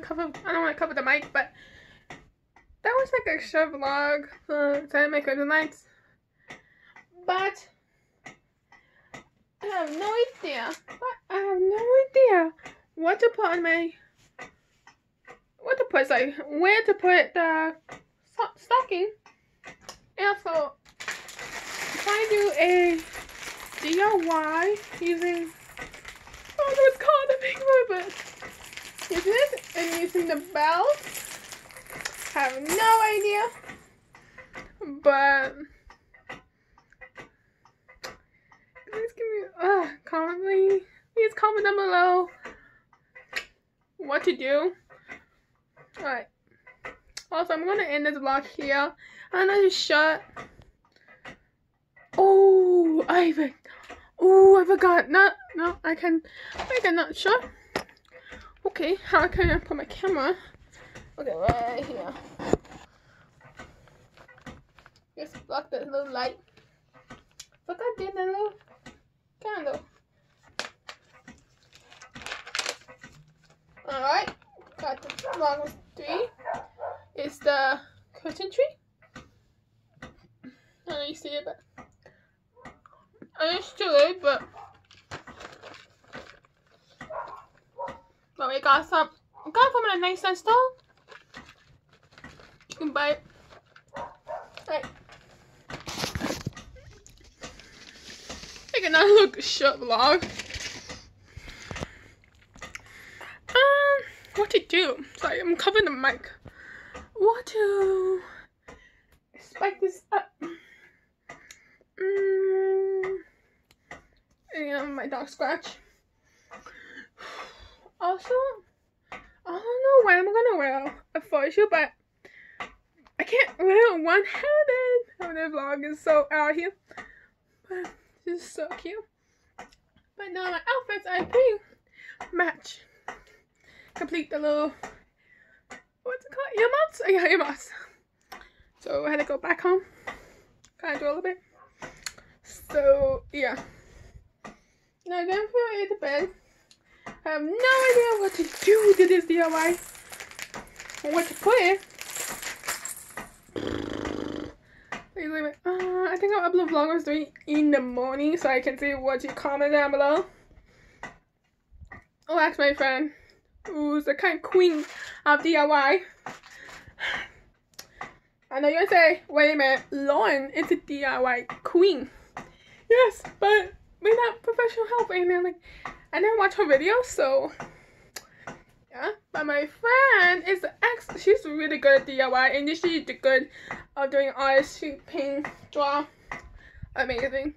to cover. I don't want to cover the mic, but that was like a short vlog for Saturday Night Nights. But I have no idea. But I have no idea what to put on my. What to put? Like where to put the stocking. And also, trying to do a DIY using. Oh, no, it's called a big one, but using it and using the belt. Have no idea, but please give me uh comment please. Please comment down below what to do. Alright. Also, I'm gonna end this vlog here. Another shot. Oh, I Oh, I forgot. No, no, I can. I cannot shot. Okay, how can I put my camera? Okay, right here. Just block the little light. Forgot did the little candle. Alright, got the longest three. It's the curtain tree. I don't know you see it, but I used to it, but we got some I got from a nice store. You can buy it. Right. Make another look short vlog. Um, what to do? Sorry, I'm covering the mic. What to spike this up? Mm, you know, my dog scratch. Also, I don't know when I'm gonna wear a photo shoot, but I can't wear one-handed. Oh, the vlog is so out here, but it's so cute. But now my outfits, I think, match. Complete the little what's it called? Earmuffs? Oh, yeah, earmuffs. So I had to go back home. Kind of do a little bit. So yeah. Now I'm it to bed. I have no idea what to do to this DIY. Or what to put. Uh, I think I'll upload Vlogmas 3 in the morning so I can see what you comment down below. Oh, ask my friend who's the kind of queen of DIY. I know you're say, wait a minute, Lauren is a DIY queen. Yes, but without professional help, and then like, I didn't watch her videos, so yeah. But my friend is ex. She's really good at DIY, and she's good at doing artist, she paint, draw, amazing.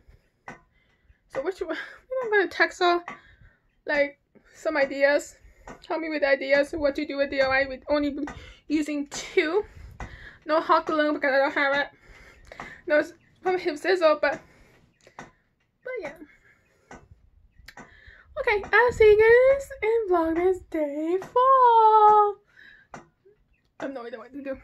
So what you? I'm gonna text her like some ideas. Help me with ideas what to do with DIY with only using two. No hot glue because I don't have it. No from hip sizzle, but but yeah. Okay, I'll see you guys in Vlogmas Day 4. I have no idea what to do.